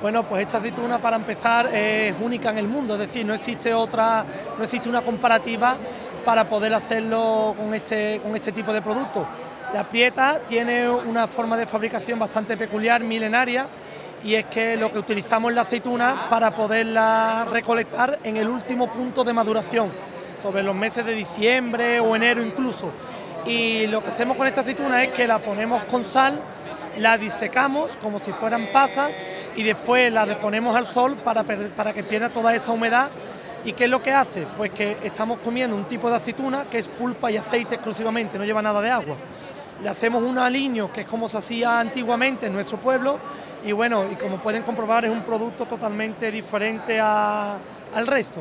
Bueno, pues esta aceituna para empezar es única en el mundo, es decir, no existe otra, no existe una comparativa para poder hacerlo con este, con este tipo de producto. La prieta tiene una forma de fabricación bastante peculiar, milenaria, y es que lo que utilizamos es la aceituna para poderla recolectar en el último punto de maduración, sobre los meses de diciembre o enero incluso. Y lo que hacemos con esta aceituna es que la ponemos con sal, la disecamos como si fueran pasas y después la reponemos al sol para, para que pierda toda esa humedad. ¿Y qué es lo que hace? Pues que estamos comiendo un tipo de aceituna que es pulpa y aceite exclusivamente, no lleva nada de agua le hacemos un aliño, que es como se hacía antiguamente en nuestro pueblo, y bueno, y como pueden comprobar es un producto totalmente diferente al resto.